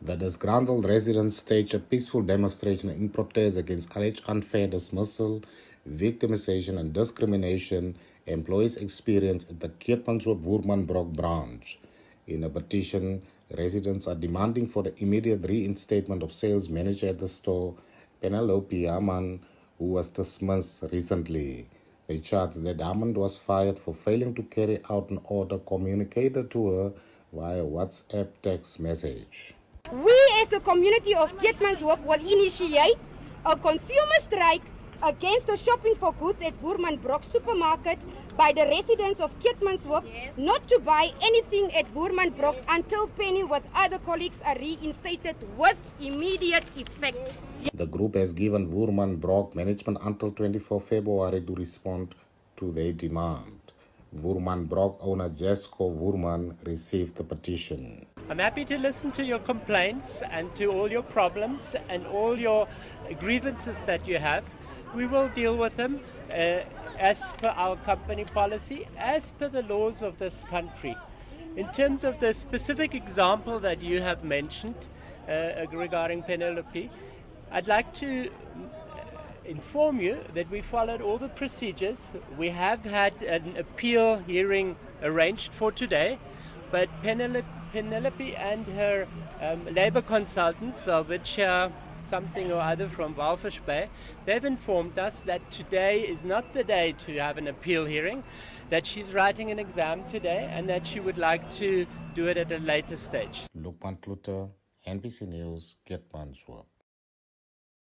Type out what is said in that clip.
The disgruntled residents staged a peaceful demonstration in protest against alleged unfair dismissal, victimization, and discrimination employees experience at the Keetmanshoop Woermann Brock branch. In a petition, residents are demanding for the immediate reinstatement of sales manager at the store, Penelope Haman, who was dismissed recently. They charged that Hammond was fired for failing to carry out an order communicated to her via WhatsApp text message. We as a community of Keetmanshoop will initiate a consumer strike against the shopping for goods at Woermann Brock supermarket by the residents of Keetmanshoop yes. not to buy anything at Woermann Brock until Penny with other colleagues are reinstated with immediate effect. The group has given Woermann Brock management until 24 February to respond to their demand. Woermann Brock owner Jesco Woermann received the petition. I'm happy to listen to your complaints and to all your problems and all your grievances that you have. We will deal with them uh, as per our company policy, as per the laws of this country. In terms of the specific example that you have mentioned uh, regarding Penelope, I'd like to inform you that we followed all the procedures. We have had an appeal hearing arranged for today, but Penelope, Penelope and her um, labor consultants, Velvicia something or other from Walvis Bay, they've informed us that today is not the day to have an appeal hearing, that she's writing an exam today and that she would like to do it at a later stage. Lukman Kluter, NBC News, Keetmanshoop.